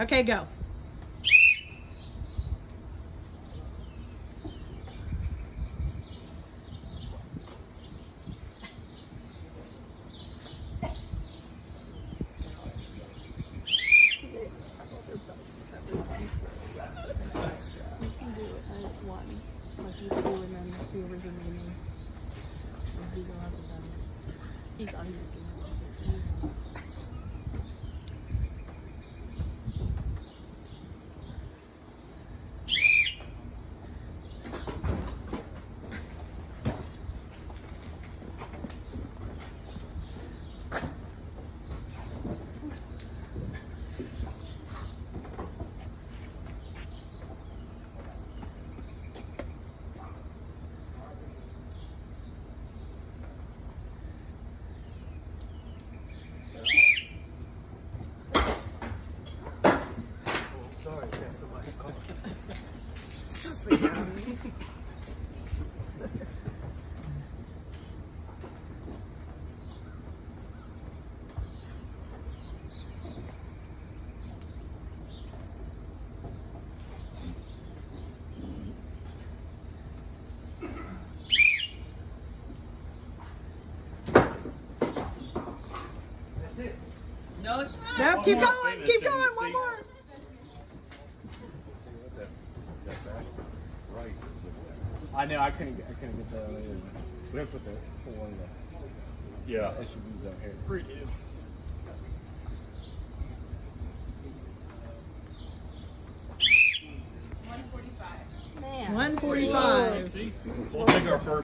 Okay, go. He thought he was doing it. No, it's not. No, keep going, finish keep going, one more. Right. I know. I couldn't. Get, I couldn't get that later. We have to put the four in the yeah SUVs out here. Redo. Man. 145. See, we'll take our first.